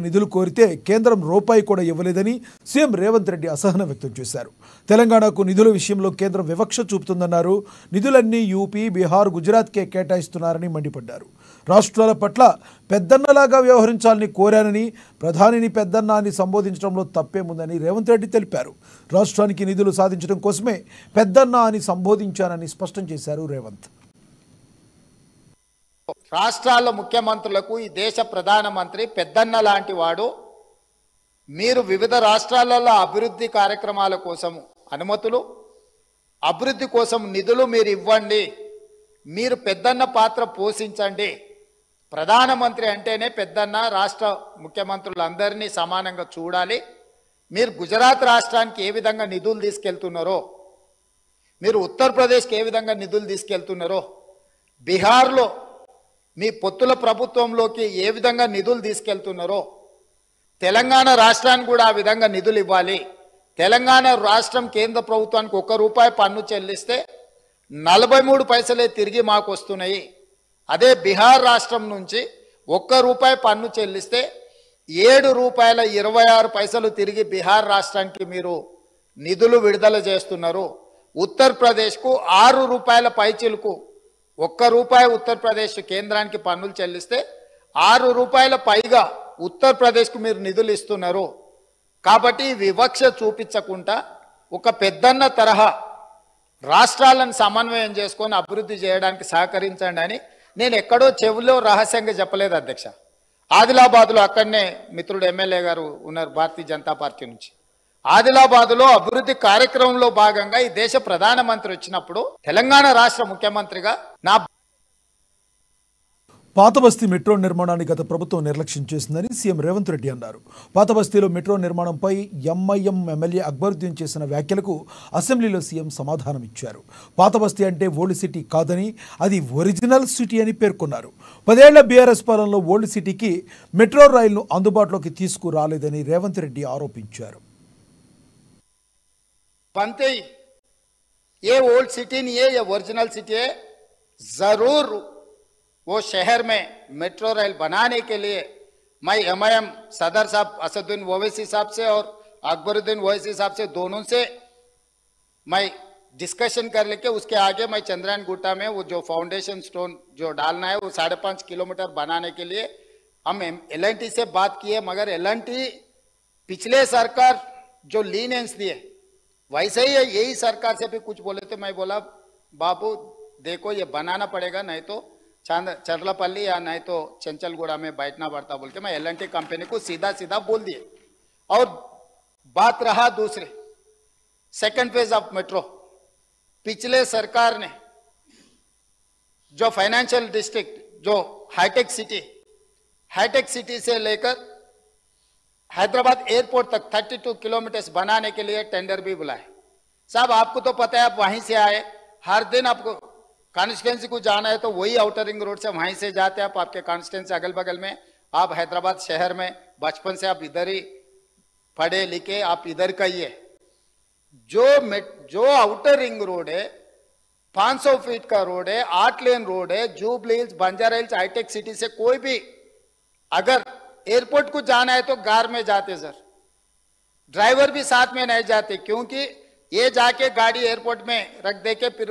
నిధులు కోరితే కేంద్రం రూపాయి కూడా ఇవ్వలేదని సీఎం రేవంత్ రెడ్డి అసహనం వ్యక్తం చేశారు. తెలంగాణకు నిధుల విషయంలో కేంద్రం వివక్ష చూపుతుందన్నారు. నిధులన్నీ యూపీ బీహార్ గుజరాత్కే కేటాయిస్తున్నారని మండిపడ్డారు. రాష్ట్రాల పట్ల పెద్దన్నలాగా వ్యవహరించాలని కోరానని ప్రధానిని పెద్దన్న అని సంబోధించడంలో తప్పేముందని రేవంత్ రెడ్డి తెలిపారు. రాష్ట్రానికి నిధులు సాధించడం కోసమే పెద్దన్న అని సంబోధించానని స్పష్టం చేశారు రేవంత్. రాష్ట్రాల ముఖ్యమంత్రులకు ఈ దేశ ప్రధానమంత్రి పెద్దన్న లాంటి వాడు మీరు వివిధ రాష్ట్రాలలో అభివృద్ధి కార్యక్రమాల కోసం అనుమతులు అభివృద్ధి కోసం నిధులు మీరు ఇవ్వండి మీరు పెద్దన్న పాత్ర పోషించండి. ప్రధానమంత్రి అంటేనే పెద్దన్న రాష్ట్ర ముఖ్యమంత్రులందరినీ సమానంగా చూడాలి. మీరు గుజరాత్ రాష్ట్రానికి ఏ విధంగా నిధులు తీసుకెళ్తున్నారో మీరు ఉత్తరప్రదేశ్కి ఏ విధంగా నిధులు తీసుకెళ్తున్నారో బీహార్లో మీ పొత్తుల ప్రభుత్వంలోకి ఏ విధంగా నిధులు తీసుకెళ్తున్నారో తెలంగాణ రాష్ట్రానికి కూడా ఆ విధంగా నిధులు ఇవ్వాలి. తెలంగాణ రాష్ట్రం కేంద్ర ప్రభుత్వానికి ఒక్క రూపాయి పన్ను చెల్లిస్తే నలభై మూడు పైసలే తిరిగి మాకు వస్తున్నాయి. అదే బీహార్ రాష్ట్రం నుంచి ఒక్క రూపాయి పన్ను చెల్లిస్తే ఏడు రూపాయల ఇరవై ఆరు పైసలు తిరిగి బీహార్ రాష్ట్రానికి మీరు నిధులు విడుదల చేస్తున్నారు. ఉత్తరప్రదేశ్కు ఆరు రూపాయల పైచిలకు ఒక్క రూపాయి ఉత్తరప్రదేశ్ కేంద్రానికి పన్నులు చెల్లిస్తే ఆరు రూపాయల పైగా ఉత్తరప్రదేశ్కు మీరు నిధులు ఇస్తున్నారు. కాబట్టి వివక్ష చూపించకుండా ఒక పెద్దన్న తరహా రాష్ట్రాలను సమన్వయం చేసుకొని అభివృద్ధి చేయడానికి సహకరించండి అని నేను ఎక్కడో చెవిలో రహస్యంగా చెప్పలేదు అధ్యక్ష. ఆదిలాబాద్లో అక్కడనే మిత్రుడు ఎమ్మెల్యే గారు ఉన్నారు భారతీయ జనతా పార్టీ నుంచి. ఆదిలాబాద్లో అభివృద్ధి కార్యక్రమంలో భాగంగా ఈ దేశ ప్రధానమంత్రి వచ్చినప్పుడు తెలంగాణ రాష్ట్ర ముఖ్యమంత్రిగా నా పాతబస్తీ మెట్రో నిర్మాణాన్ని గత ప్రభుత్వం నిర్లక్ష్యం చేసిందని సీఎం రేవంత్ రెడ్డి అన్నారు. పాతబస్తీలో మెట్రో నిర్మాణంపై ఎంఐఎం ఎమ్మెల్యే అక్బరుద్దీన్ చేసిన వ్యాఖ్యలకు అసెంబ్లీలో సీఎం సమాధానం ఇచ్చారు. పాతబస్తీ అంటే ఓల్డ్ సిటీ కాదని అది ఒరిజినల్ సిటీ అని పేర్కొన్నారు. పదేళ్ళ బీఆర్ఎస్ పాలనలో ఓల్డ్ సిటీకి మెట్రో రైలును అందుబాటులోకి తీసుకురాలేదని రేవంత్ రెడ్డి ఆరోపించారు. बनते ही, ये ओल्ड सिटी नहीं है, ये ओरिजिनल सिटी है। ज़रूर वो शहर में मेट्रो रेल बनाने के लिए मैं एम आई एम सदर साहब, असदुद्दीन ओवैसी साहब से और अकबरुद्दीन ओवैसी साहब से, दोनों से मैं डिस्कशन कर लेके उसके आगे मैं चंद्रयान गुट्टा में वो जो फाउंडेशन स्टोन जो डालना है, वो साढ़े पाँच किलोमीटर बनाने के लिए हम एलएनटी से बात किए, मगर एलएनटी पिछले सरकार जो लीनेंस दिए वैसे ही यही सरकार से भी कुछ बोले तो मैं बोला, बाबू, देखो ये बनाना पड़ेगा, नहीं तो चाँद, चरलापल्ली या नहीं तो चंचलगुड़ा में बैठना पड़ता, बोल के मैं एलएनटी कंपनी को सीधा सीधा बोल दिए। और बात रहा दूसरे सेकंड फ़ेज़ ऑफ़ मेट्रो पिछले सरकार ने जो फाइनेंशियल डिस्ट्रिक्ट जो हाईटेक सिटी हाईटेक सिटी से लेकर हैदराबाद एयरपोर्ट तक 32 किलोमीटर बनाने के लिए टेंडर भी बुलाए। साहब, आपको तो पता है आप वहीं से आए। हर दिन आपको कॉन्स्टिट्यूंसी को जाना है तो वही आउटर रिंग रोड से वहीं से जाते हैं आप। आपके कॉन्स्टिट्यूंसी अगल बगल में, आप हैदराबाद शहर में, बचपन से आप इधर ही पढ़े लिखे, आप इधर का ही है। जो जो आउटर रिंग रोड है 500 फीट का रोड है, आठ लेन रोड है जूबली हिल्स बंजारा हिल्स हाईटेक सिटी से कोई भी, अगर एयरपोर्ट को जाना है तो कार में जाते, सर। ड्राइवर भी साथ में नहीं जाते, क्योंकि ये जाके गाड़ी एयरपोर्ट में रख दे के फिर